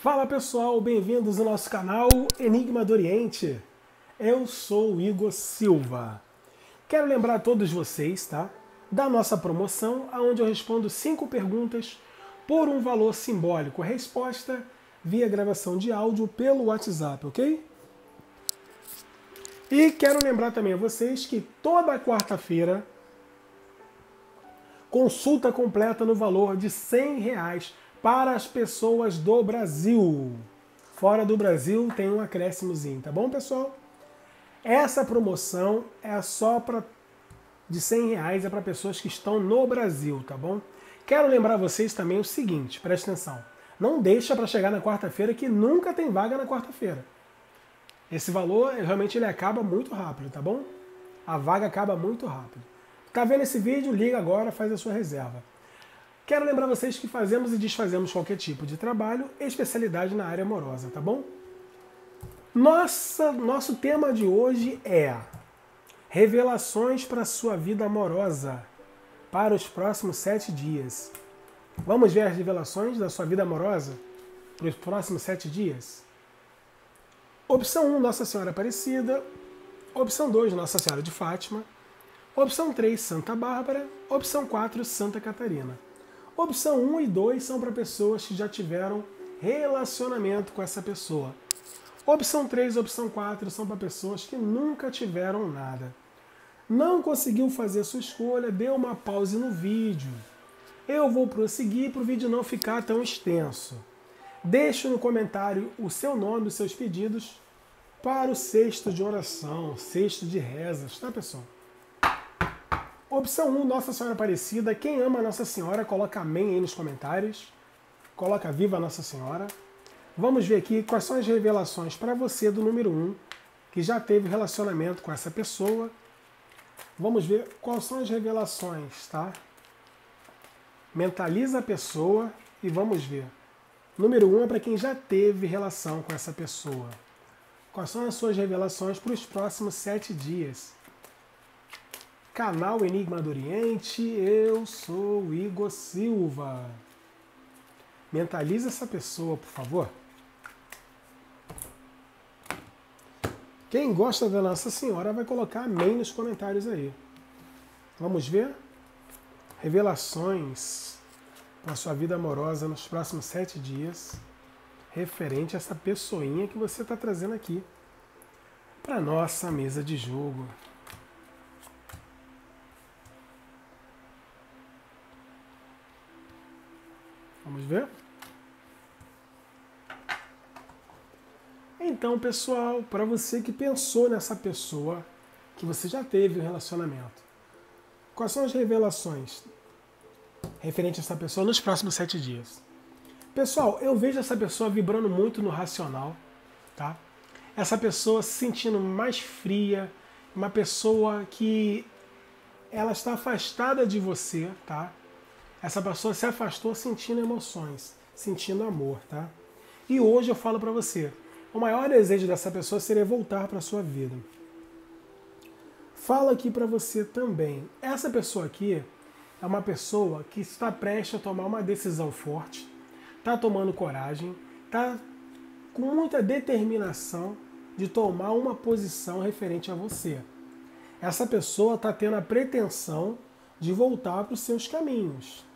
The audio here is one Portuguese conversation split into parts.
Fala pessoal, bem-vindos ao nosso canal Enigma do Oriente. Eu sou o Igor Silva. Quero lembrar a todos vocês, tá? Da nossa promoção, onde eu respondo cinco perguntas por um valor simbólico. Resposta via gravação de áudio pelo WhatsApp, ok? E quero lembrar também a vocês que toda quarta-feira consulta completa no valor de 100 reais para as pessoas do Brasil. Fora do Brasil tem um acréscimozinho, tá bom, pessoal? Essa promoção é só para de 100 reais é para pessoas que estão no Brasil, tá bom? Quero lembrar vocês também o seguinte, presta atenção. Não deixa para chegar na quarta-feira que nunca tem vaga na quarta-feira. Esse valor realmente ele acaba muito rápido, tá bom? A vaga acaba muito rápido. Tá vendo esse vídeo? Liga agora, faz a sua reserva. Quero lembrar vocês que fazemos e desfazemos qualquer tipo de trabalho, especialidade na área amorosa, tá bom? Nossa, nosso tema de hoje é revelações para sua vida amorosa para os próximos sete dias. Vamos ver as revelações da sua vida amorosa para os próximos sete dias? Opção 1, Nossa Senhora Aparecida. Opção 2, Nossa Senhora de Fátima. Opção 3, Santa Bárbara. Opção 4, Santa Catarina. Opção 1 e 2 são para pessoas que já tiveram relacionamento com essa pessoa. Opção 3 e opção 4 são para pessoas que nunca tiveram nada. Não conseguiu fazer sua escolha, dê uma pause no vídeo. Eu vou prosseguir para o vídeo não ficar tão extenso. Deixe no comentário o seu nome, os seus pedidos para o sexto de oração, sexto de rezas, tá pessoal? Opção 1, Nossa Senhora Aparecida. Quem ama Nossa Senhora, coloca amém aí nos comentários. Coloca viva Nossa Senhora. Vamos ver aqui quais são as revelações para você do número 1, que já teve relacionamento com essa pessoa. Vamos ver quais são as revelações, tá? Mentaliza a pessoa e vamos ver. Número 1 é para quem já teve relação com essa pessoa. Quais são as suas revelações para os próximos sete dias? Canal Enigma do Oriente, eu sou Igor Silva. Mentaliza essa pessoa, por favor. Quem gosta da Nossa Senhora vai colocar amém nos comentários aí. Vamos ver? Revelações para sua vida amorosa nos próximos sete dias, referente a essa pessoinha que você está trazendo aqui para nossa mesa de jogo. Vamos ver? Então, pessoal, para você que pensou nessa pessoa, que você já teve um relacionamento, quais são as revelações referente a essa pessoa nos próximos sete dias? Pessoal, eu vejo essa pessoa vibrando muito no racional, tá? Essa pessoa se sentindo mais fria, uma pessoa que ela está afastada de você, tá? Essa pessoa se afastou sentindo emoções, sentindo amor, tá? E hoje eu falo para você, o maior desejo dessa pessoa seria voltar para sua vida. Falo aqui para você também. Essa pessoa aqui é uma pessoa que está prestes a tomar uma decisão forte, está tomando coragem, está com muita determinação de tomar uma posição referente a você. Essa pessoa está tendo a pretensão de voltar para os seus caminhos.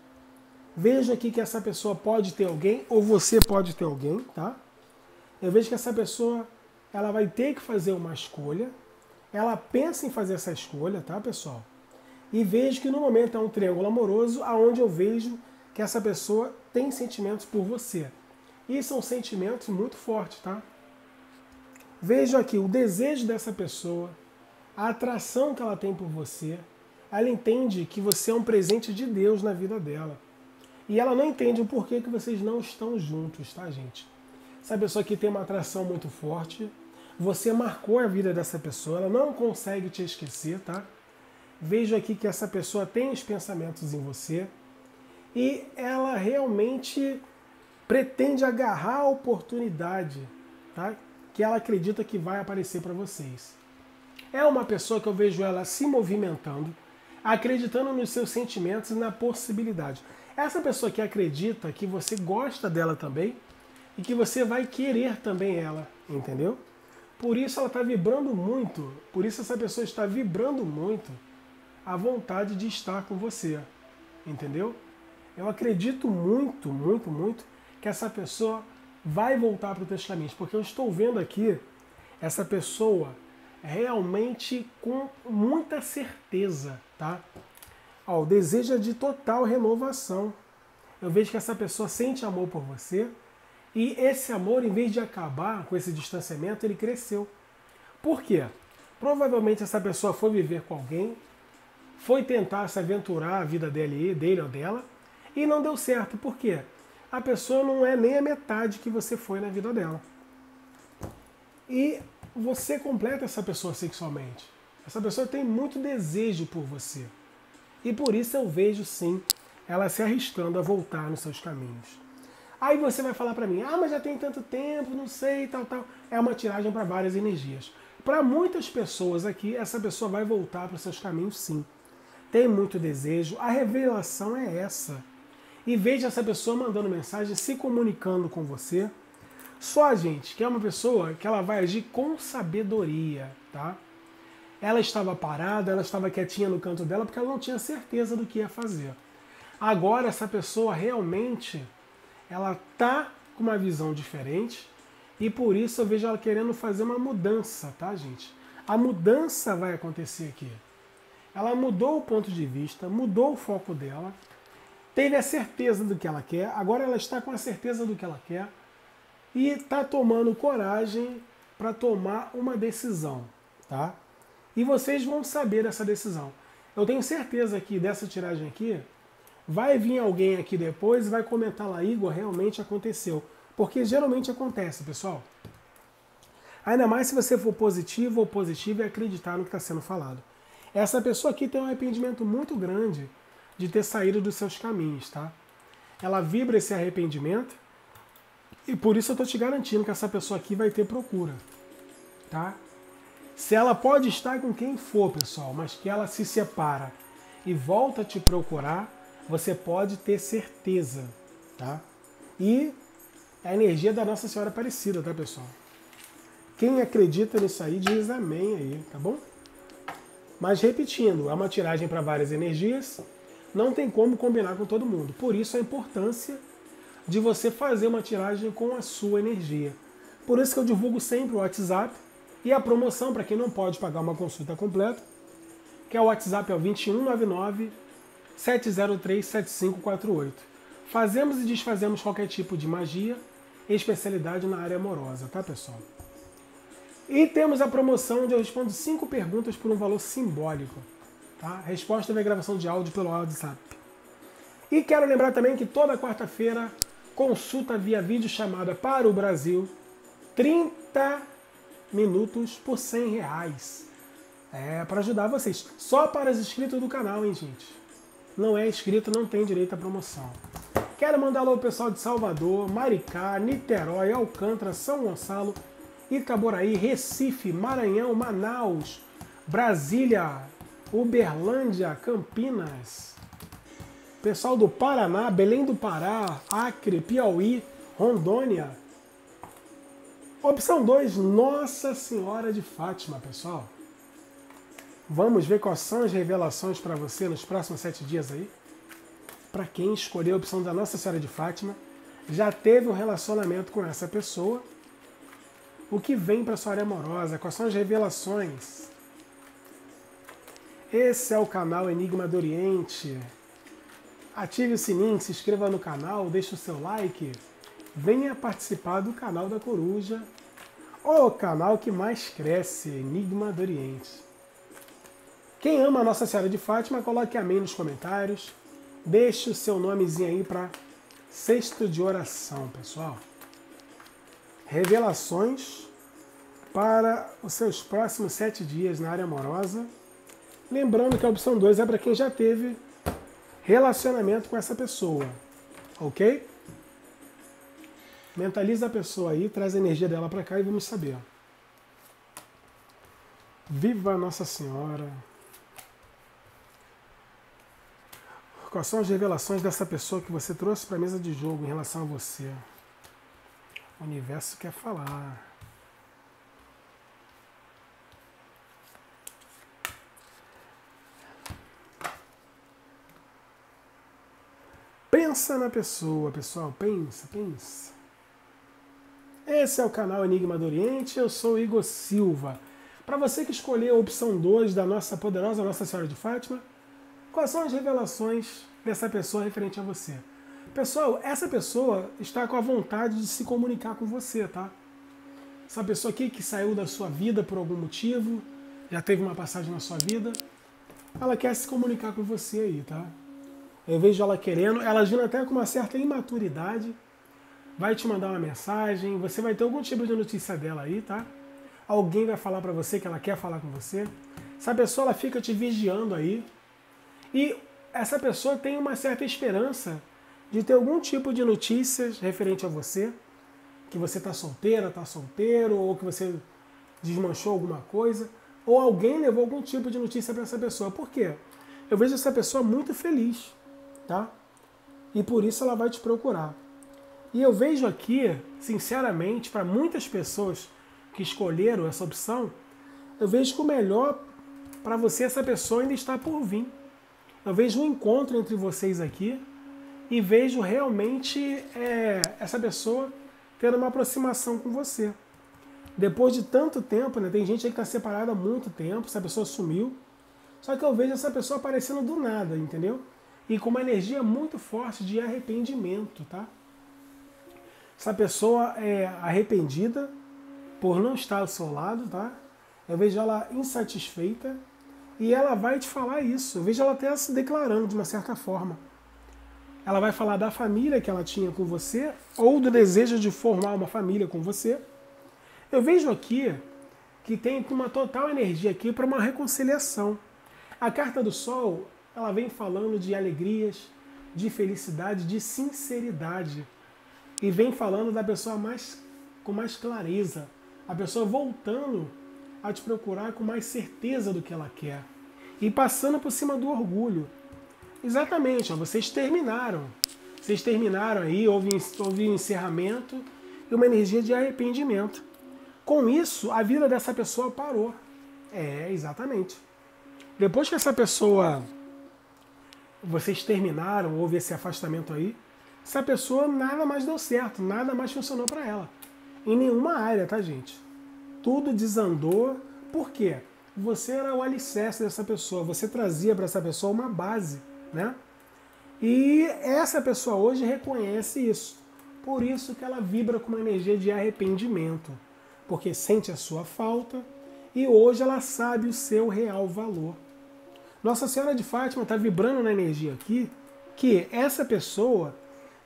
Veja aqui que essa pessoa pode ter alguém, ou você pode ter alguém, tá? Eu vejo que essa pessoa ela vai ter que fazer uma escolha. Ela pensa em fazer essa escolha, tá, pessoal? E vejo que no momento é um triângulo amoroso, aonde eu vejo que essa pessoa tem sentimentos por você. E são sentimentos muito fortes, tá? Vejo aqui o desejo dessa pessoa, a atração que ela tem por você. Ela entende que você é um presente de Deus na vida dela. E ela não entende o porquê que vocês não estão juntos, tá, gente? Essa pessoa que tem uma atração muito forte, você marcou a vida dessa pessoa, ela não consegue te esquecer, tá? Vejo aqui que essa pessoa tem os pensamentos em você e ela realmente pretende agarrar a oportunidade, tá? Que ela acredita que vai aparecer para vocês. É uma pessoa que eu vejo ela se movimentando, acreditando nos seus sentimentos e na possibilidade. Essa pessoa que acredita que você gosta dela também, e que você vai querer também ela, entendeu? Por isso ela está vibrando muito, por isso essa pessoa está vibrando muito a vontade de estar com você, entendeu? Eu acredito muito, muito, muito que essa pessoa vai voltar para o teus caminhos, porque eu estou vendo aqui essa pessoa realmente com muita certeza, tá? Ó, o desejo é de total renovação. Eu vejo que essa pessoa sente amor por você e esse amor, em vez de acabar com esse distanciamento, ele cresceu. Por quê? Provavelmente essa pessoa foi viver com alguém, foi tentar se aventurar a vida dele, dele ou dela, e não deu certo. Por quê? A pessoa não é nem a metade que você foi na vida dela. E você completa essa pessoa sexualmente. Essa pessoa tem muito desejo por você. E por isso eu vejo sim ela se arriscando a voltar nos seus caminhos. Aí você vai falar para mim, ah, mas já tem tanto tempo, não sei, tal, tal. É uma tiragem para várias energias. Para muitas pessoas aqui, essa pessoa vai voltar para os seus caminhos sim. Tem muito desejo, a revelação é essa. E veja essa pessoa mandando mensagem, se comunicando com você. Só, gente, que é uma pessoa que ela vai agir com sabedoria, tá? Ela estava parada, ela estava quietinha no canto dela porque ela não tinha certeza do que ia fazer. Agora essa pessoa realmente ela tá com uma visão diferente e por isso eu vejo ela querendo fazer uma mudança, tá, gente? A mudança vai acontecer aqui. Ela mudou o ponto de vista, mudou o foco dela, teve a certeza do que ela quer, agora ela está com a certeza do que ela quer e está tomando coragem para tomar uma decisão, tá? E vocês vão saber dessa decisão. Eu tenho certeza que dessa tiragem aqui, Vai vir alguém aqui depois e vai comentar lá, Igor, realmente aconteceu. Porque geralmente acontece, pessoal. Ainda mais se você for positivo ou positivo e acreditar no que está sendo falado. Essa pessoa aqui tem um arrependimento muito grande de ter saído dos seus caminhos, tá? Ela vibra esse arrependimento e por isso eu estou te garantindo que essa pessoa aqui vai ter procura, tá? Se ela pode estar com quem for, pessoal, mas que ela se separa e volta a te procurar, você pode ter certeza, tá? E a energia da Nossa Senhora Aparecida, tá, pessoal? Quem acredita nisso aí, diz amém aí, tá bom? Mas repetindo, é uma tiragem para várias energias, não tem como combinar com todo mundo. Por isso a importância de você fazer uma tiragem com a sua energia. Por isso que eu divulgo sempre o WhatsApp e a promoção para quem não pode pagar uma consulta completa, que é o WhatsApp é o 2199 7037548. Fazemos e desfazemos qualquer tipo de magia, especialidade na área amorosa, tá pessoal? E temos a promoção onde eu respondo cinco perguntas por um valor simbólico. Tá? Resposta vem gravação de áudio pelo WhatsApp. E quero lembrar também que toda quarta-feira, consulta via vídeo chamada para o Brasil, 30 minutos por 100 reais. É, para ajudar vocês. Só para os inscritos do canal, hein, gente? não é inscrito não tem direito à promoção. Quero mandar alô pessoal de Salvador, Maricá, Niterói, Alcântara, São Gonçalo, Itaboraí, Recife, Maranhão, Manaus, Brasília, Uberlândia, Campinas. Pessoal do Paraná, Belém do Pará, Acre, Piauí, Rondônia. Opção 2, Nossa Senhora de Fátima, pessoal. Vamos ver quais são as revelações para você nos próximos sete dias aí? Para quem escolheu a opção da Nossa Senhora de Fátima, já teve um relacionamento com essa pessoa, o que vem para sua área amorosa? Quais são as revelações? Esse é o canal Enigma do Oriente. Ative o sininho, se inscreva no canal, deixe o seu like. Venha participar do canal da Coruja, o canal que mais cresce, Enigma do Oriente. Quem ama Nossa Senhora de Fátima, coloque amém nos comentários. Deixe o seu nomezinho aí para sexto de oração, pessoal. Revelações para os seus próximos sete dias na área amorosa. Lembrando que a opção 2 é para quem já teve relacionamento com essa pessoa. Ok? Mentaliza a pessoa aí, traz a energia dela para cá e vamos saber. Viva Nossa Senhora! Quais são as revelações dessa pessoa que você trouxe para a mesa de jogo em relação a você? O universo quer falar. Pensa na pessoa, pessoal. Pensa, pensa. Esse é o canal Enigma do Oriente. Eu sou Igor Silva. Para você que escolheu a opção 2 da nossa poderosa Nossa Senhora de Fátima, quais são as revelações dessa pessoa referente a você? Pessoal, essa pessoa está com a vontade de se comunicar com você, tá? Essa pessoa aqui que saiu da sua vida por algum motivo, já teve uma passagem na sua vida, ela quer se comunicar com você aí, tá? Eu vejo ela querendo, ela agindo até com uma certa imaturidade, vai te mandar uma mensagem, você vai ter algum tipo de notícia dela aí, tá? Alguém vai falar para você que ela quer falar com você. Essa pessoa ela fica te vigiando aí. E essa pessoa tem uma certa esperança de ter algum tipo de notícias referente a você, que você está solteira, está solteiro, ou que você desmanchou alguma coisa, ou alguém levou algum tipo de notícia para essa pessoa. Por quê? Eu vejo essa pessoa muito feliz, tá? E por isso ela vai te procurar. E eu vejo aqui, sinceramente, para muitas pessoas que escolheram essa opção, eu vejo que o melhor para você essa pessoa ainda está por vir. Eu vejo um encontro entre vocês aqui e vejo realmente é, essa pessoa tendo uma aproximação com você. Depois de tanto tempo, né, tem gente aí que está separada há muito tempo, essa pessoa sumiu. Só que eu vejo essa pessoa aparecendo do nada, entendeu? E com uma energia muito forte de arrependimento, tá? Essa pessoa é arrependida por não estar ao seu lado, tá? Eu vejo ela insatisfeita e ela vai te falar isso. Eu vejo ela até se declarando de uma certa forma. Ela vai falar da família que ela tinha com você ou do desejo de formar uma família com você. Eu vejo aqui que tem uma total energia aqui para uma reconciliação. A carta do Sol, ela vem falando de alegrias, de felicidade, de sinceridade. E vem falando da pessoa mais com mais clareza, a pessoa voltando a te procurar com mais certeza do que ela quer e passando por cima do orgulho. Exatamente, ó, vocês terminaram. Vocês terminaram aí, houve, houve um encerramento e uma energia de arrependimento. Com isso, a vida dessa pessoa parou. É, exatamente. Depois que essa pessoa. Vocês terminaram, houve esse afastamento aí, essa pessoa nada mais deu certo, nada mais funcionou para ela. Em nenhuma área, tá, gente? Tudo desandou. Por quê? Você era o alicerce dessa pessoa, você trazia para essa pessoa uma base né? E essa pessoa hoje reconhece isso. Por isso que ela vibra com uma energia de arrependimento, porque sente a sua falta e hoje ela sabe o seu real valor. Nossa Senhora de Fátima está vibrando na energia aqui que essa pessoa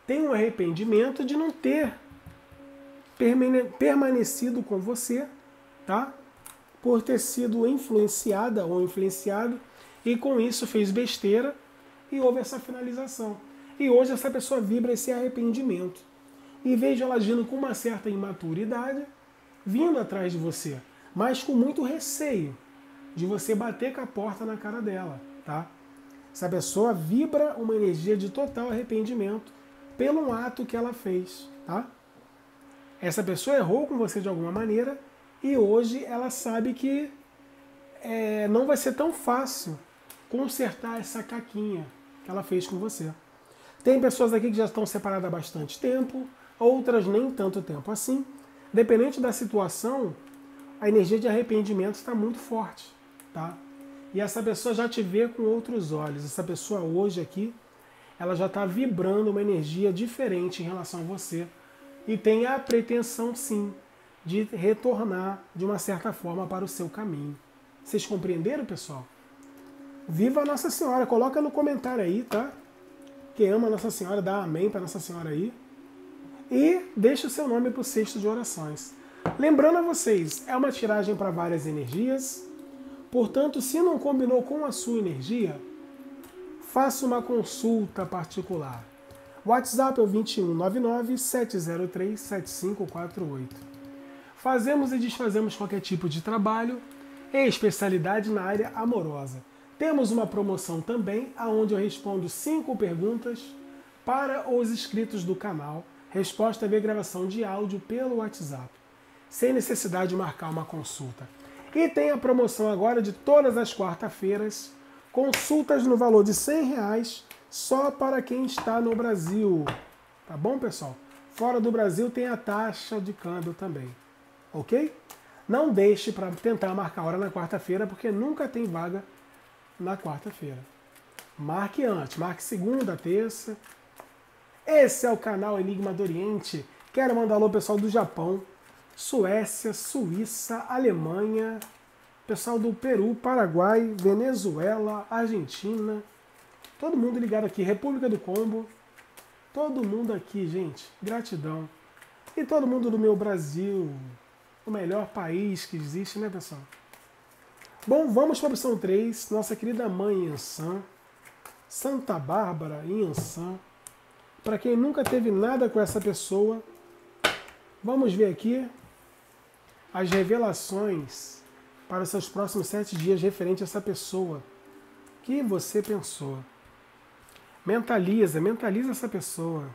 tem um arrependimento de não ter permanecido com você, tá? Por ter sido influenciada ou influenciado e com isso fez besteira e houve essa finalização. E hoje essa pessoa vibra esse arrependimento. E vejo ela agindo com uma certa imaturidade, vindo atrás de você, mas com muito receio de você bater com a porta na cara dela, tá? Essa pessoa vibra uma energia de total arrependimento pelo ato que ela fez, tá? Essa pessoa errou com você de alguma maneira e hoje ela sabe que é, não vai ser tão fácil consertar essa caquinha que ela fez com você. Tem pessoas aqui que já estão separadas há bastante tempo, outras nem tanto tempo assim. Dependente da situação, a energia de arrependimento está muito forte, tá? E essa pessoa já te vê com outros olhos. Essa pessoa hoje aqui, ela já está vibrando uma energia diferente em relação a você e tem a pretensão, sim, de retornar de uma certa forma para o seu caminho. Vocês compreenderam, pessoal? Viva Nossa Senhora, coloca no comentário aí, tá? Quem ama Nossa Senhora, dá amém para Nossa Senhora aí. E deixa o seu nome para o cesto de orações. Lembrando a vocês, é uma tiragem para várias energias. Portanto, se não combinou com a sua energia, faça uma consulta particular. WhatsApp é o 2199 703 7548. Fazemos e desfazemos qualquer tipo de trabalho e especialidade na área amorosa. Temos uma promoção também, onde eu respondo cinco perguntas para os inscritos do canal Resposta via gravação de áudio pelo WhatsApp, sem necessidade de marcar uma consulta. E tem a promoção agora de todas as quarta-feiras, consultas no valor de 100 reais só para quem está no Brasil. Tá bom, pessoal? Fora do Brasil tem a taxa de câmbio também. Ok? Não deixe para tentar marcar hora na quarta-feira, porque nunca tem vaga na quarta-feira. Marque antes, marque segunda, terça. Esse é o canal Enigma do Oriente. Quero mandar alô pessoal do Japão, Suécia, Suíça, Alemanha, pessoal do Peru, Paraguai, Venezuela, Argentina, todo mundo ligado aqui, República do Congo, todo mundo aqui, gente, gratidão. E todo mundo do meu Brasil, o melhor país que existe, né, pessoal? Bom, vamos para a opção 3, nossa querida mãe Ansan, Santa Bárbara Ansan. Para quem nunca teve nada com essa pessoa, vamos ver aqui as revelações para os seus próximos sete dias referente a essa pessoa que você pensou. Mentaliza, mentaliza essa pessoa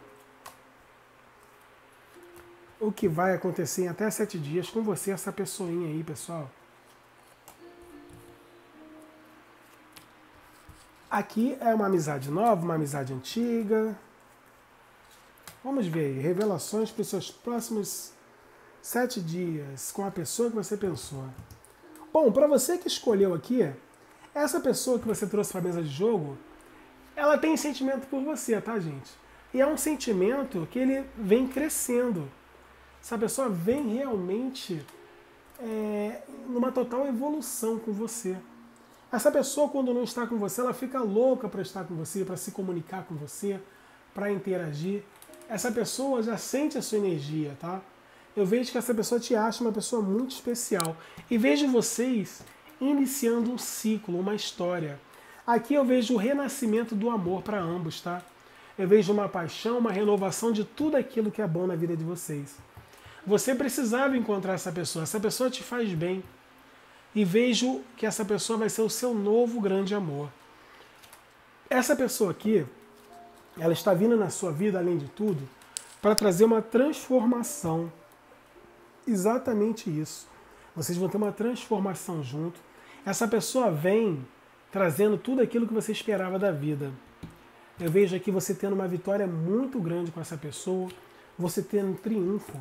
o que vai acontecer em até sete dias com você, essa pessoinha aí, pessoal. Aqui é uma amizade nova, uma amizade antiga. Vamos ver aí, revelações para os seus próximos sete dias com a pessoa que você pensou. Bom, para você que escolheu aqui, essa pessoa que você trouxe para mesa de jogo, ela tem sentimento por você, tá, gente? E é um sentimento que ele vem crescendo essa pessoa vem realmente é, numa total evolução com você. Essa pessoa, quando não está com você, ela fica louca para estar com você, para se comunicar com você, para interagir. Essa pessoa já sente a sua energia, tá? Eu vejo que essa pessoa te acha uma pessoa muito especial. E vejo vocês iniciando um ciclo, uma história. Aqui eu vejo o renascimento do amor para ambos, tá? Eu vejo uma paixão, uma renovação de tudo aquilo que é bom na vida de vocês. Você precisava encontrar essa pessoa, essa pessoa te faz bem. E vejo que essa pessoa vai ser o seu novo grande amor. Essa pessoa aqui, ela está vindo na sua vida, além de tudo, para trazer uma transformação. Exatamente isso. Vocês vão ter uma transformação junto. Essa pessoa vem trazendo tudo aquilo que você esperava da vida. Eu vejo aqui você tendo uma vitória muito grande com essa pessoa, você tendo um triunfo.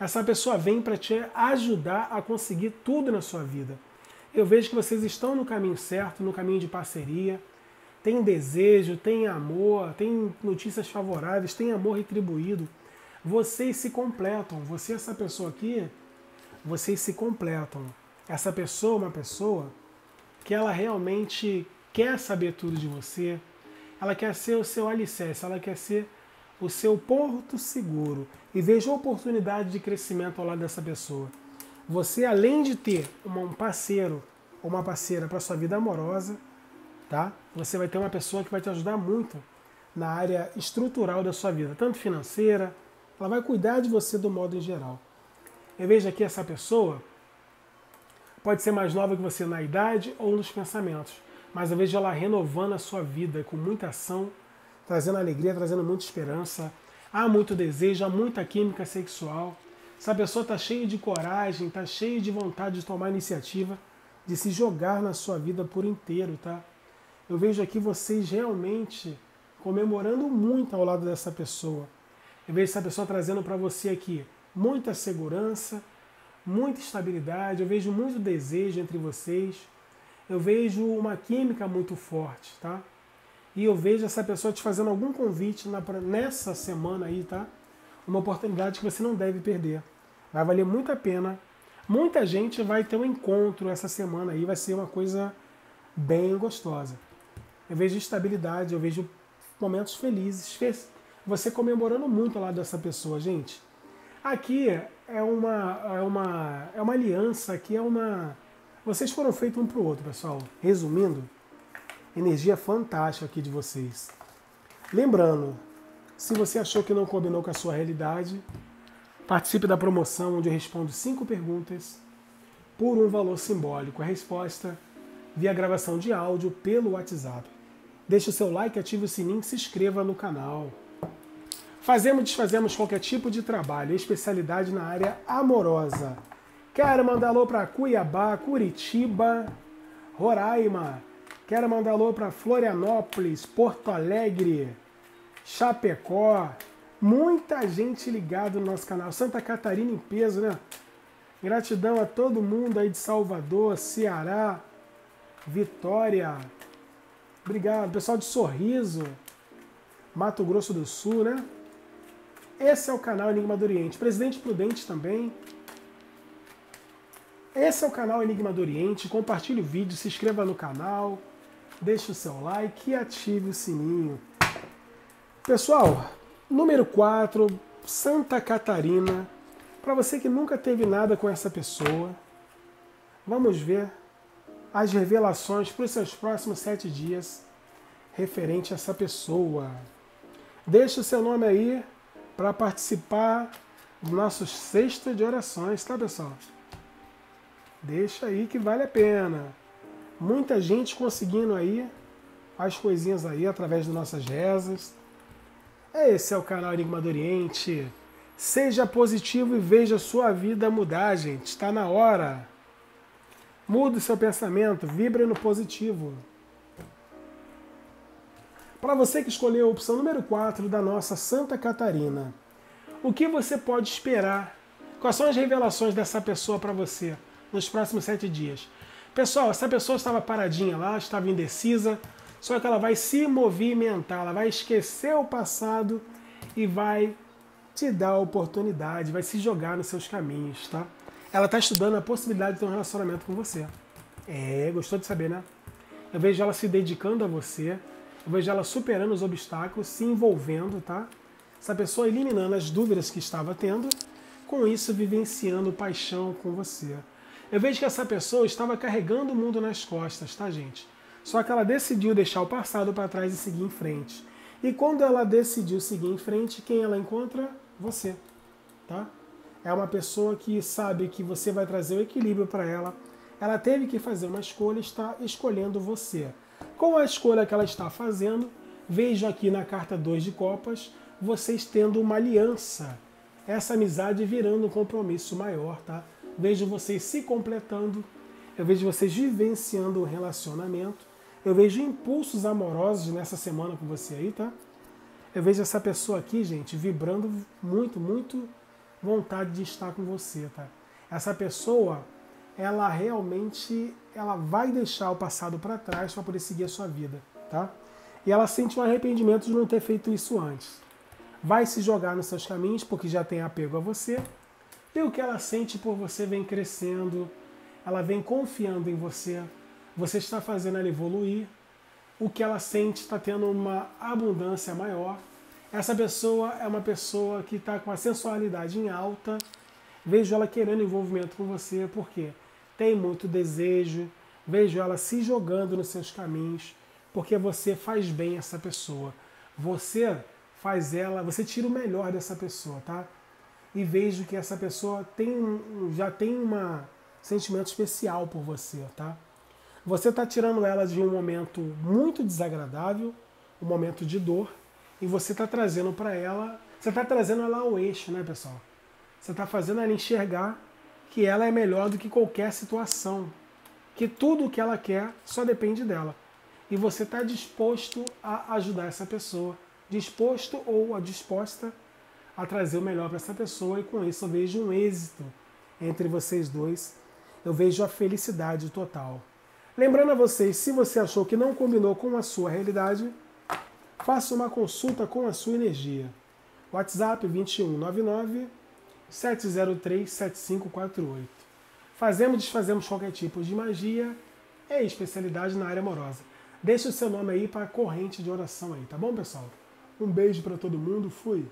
Essa pessoa vem para te ajudar a conseguir tudo na sua vida. Eu vejo que vocês estão no caminho certo, no caminho de parceria. Tem desejo, tem amor, tem notícias favoráveis, tem amor retribuído. Vocês se completam. Você, essa pessoa aqui, vocês se completam. Essa pessoa, uma pessoa que ela realmente quer saber tudo de você, ela quer ser o seu alicerce, ela quer ser o seu porto seguro e veja a oportunidade de crescimento ao lado dessa pessoa. Você, além de ter um parceiro ou uma parceira para sua vida amorosa, tá? Você vai ter uma pessoa que vai te ajudar muito na área estrutural da sua vida, tanto financeira, ela vai cuidar de você do modo em geral. Eu vejo aqui essa pessoa pode ser mais nova que você na idade ou nos pensamentos, mas eu vejo ela renovando a sua vida com muita ação trazendo alegria, trazendo muita esperança. Há muito desejo, há muita química sexual. Essa pessoa está cheia de coragem, está cheia de vontade de tomar iniciativa, de se jogar na sua vida por inteiro, tá? Eu vejo aqui vocês realmente comemorando muito ao lado dessa pessoa. Eu vejo essa pessoa trazendo para você aqui muita segurança, muita estabilidade, eu vejo muito desejo entre vocês. Eu vejo uma química muito forte, tá? e eu vejo essa pessoa te fazendo algum convite na, nessa semana aí, tá? Uma oportunidade que você não deve perder. Vai valer muito a pena. Muita gente vai ter um encontro essa semana aí, vai ser uma coisa bem gostosa. Eu vejo estabilidade, eu vejo momentos felizes, você comemorando muito lá dessa pessoa, gente. Aqui é uma, é uma, é uma aliança, aqui é uma. Vocês foram feitos um para o outro, pessoal. Resumindo, energia fantástica aqui de vocês. Lembrando, se você achou que não combinou com a sua realidade, participe da promoção onde eu respondo cinco perguntas por um valor simbólico. A resposta via gravação de áudio pelo WhatsApp. Deixe o seu like, ative o sininho e se inscreva no canal. Fazemos, desfazemos qualquer tipo de trabalho, especialidade na área amorosa. Quero mandar alô para Cuiabá, Curitiba, Roraima. Quero mandar alô para Florianópolis, Porto Alegre, Chapecó. Muita gente ligada no nosso canal. Santa Catarina em peso, né? Gratidão a todo mundo aí de Salvador, Ceará, Vitória. Obrigado. Pessoal de Sorriso, Mato Grosso do Sul, né? Esse é o canal Enigma do Oriente. Presidente Prudente também. Esse é o canal Enigma do Oriente. Compartilhe o vídeo, se inscreva no canal, deixe o seu like e ative o sininho. Pessoal, número 4, Santa Catarina. Para você que nunca teve nada com essa pessoa, vamos ver as revelações para os seus próximos sete dias referente a essa pessoa. Deixe o seu nome aí para participar do nosso sexto de orações, tá pessoal? Deixa aí que vale a pena. Muita gente conseguindo aí as coisinhas aí através das nossas rezas. Esse é o canal Enigma do Oriente. Seja positivo e veja sua vida mudar, gente. Está na hora. Mude seu pensamento, vibre no positivo. Para você que escolheu a opção número 4 da nossa Santa Catarina, o que você pode esperar? Quais são as revelações dessa pessoa para você nos próximos sete dias? Pessoal, essa pessoa estava paradinha lá, estava indecisa, só que ela vai se movimentar, ela vai esquecer o passado e vai te dar a oportunidade, vai se jogar nos seus caminhos, tá? Ela está estudando a possibilidade de ter um relacionamento com você. É, gostou de saber, né? Eu vejo ela se dedicando a você, eu vejo ela superando os obstáculos, se envolvendo, tá? Essa pessoa eliminando as dúvidas que estava tendo, com isso vivenciando paixão com você. Eu vejo que essa pessoa estava carregando o mundo nas costas, tá, gente? Só que ela decidiu deixar o passado para trás e seguir em frente. E quando ela decidiu seguir em frente, quem ela encontra? Você, tá? É uma pessoa que sabe que você vai trazer o equilíbrio para ela. Ela teve que fazer uma escolha, está escolhendo você. Com a escolha que ela está fazendo, vejo aqui na carta 2 de Copas vocês tendo uma aliança. Essa amizade virando um compromisso maior, tá? Vejo vocês se completando, eu vejo vocês vivenciando o um relacionamento, eu vejo impulsos amorosos nessa semana com você aí, tá? Eu vejo essa pessoa aqui, gente, vibrando muito, muito vontade de estar com você, tá? Essa pessoa ela realmente ela vai deixar o passado para trás para poder seguir a sua vida, tá? E ela sente um arrependimento de não ter feito isso antes. Vai se jogar nos seus caminhos porque já tem apego a você. E o que ela sente por você vem crescendo, ela vem confiando em você, você está fazendo ela evoluir. O que ela sente está tendo uma abundância maior. Essa pessoa é uma pessoa que está com a sensualidade em alta. Vejo ela querendo envolvimento com você, por quê? Tem muito desejo, vejo ela se jogando nos seus caminhos, porque você faz bem essa pessoa. Você faz ela, você tira o melhor dessa pessoa, tá? E vejo que essa pessoa tem, já tem um sentimento especial por você, tá? Você está tirando ela de um momento muito desagradável, um momento de dor, e você está trazendo para ela, você está trazendo ela ao eixo, né, pessoal? Você está fazendo ela enxergar que ela é melhor do que qualquer situação, que tudo o que ela quer só depende dela. E você está disposto a ajudar essa pessoa, disposto ou a disposta a trazer o melhor para essa pessoa, e com isso eu vejo um êxito entre vocês dois, eu vejo a felicidade total. Lembrando a vocês, se você achou que não combinou com a sua realidade, faça uma consulta com a sua energia. WhatsApp 2199 703-7548. Fazemos e desfazemos qualquer tipo de magia e especialidade na área amorosa. Deixe o seu nome aí para a corrente de oração aí, tá bom, pessoal? Um beijo para todo mundo, fui!